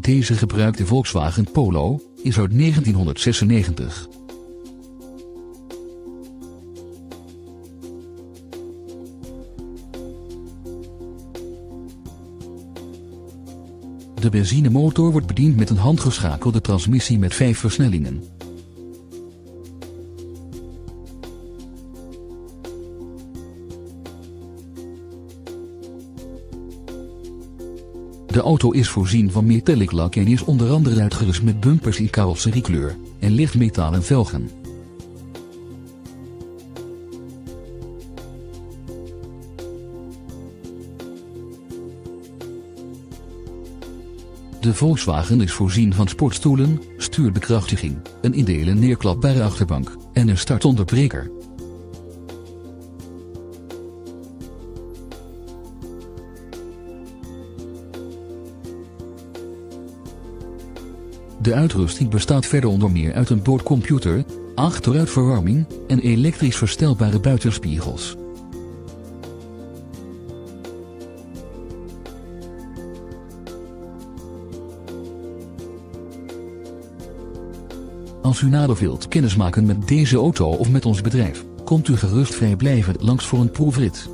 Deze gebruikte Volkswagen Polo is uit 1996. De benzinemotor wordt bediend met een handgeschakelde transmissie met vijf versnellingen. De auto is voorzien van metallic lak en is onder andere uitgerust met bumpers in carrosseriekleur en lichtmetalen velgen. De Volkswagen is voorzien van sportstoelen, stuurbekrachtiging, een in delen neerklapbare achterbank en een startonderbreker. De uitrusting bestaat verder onder meer uit een boordcomputer, achteruitverwarming en elektrisch verstelbare buitenspiegels. Als u nader wilt kennismaken met deze auto of met ons bedrijf, komt u gerust vrijblijvend langs voor een proefrit.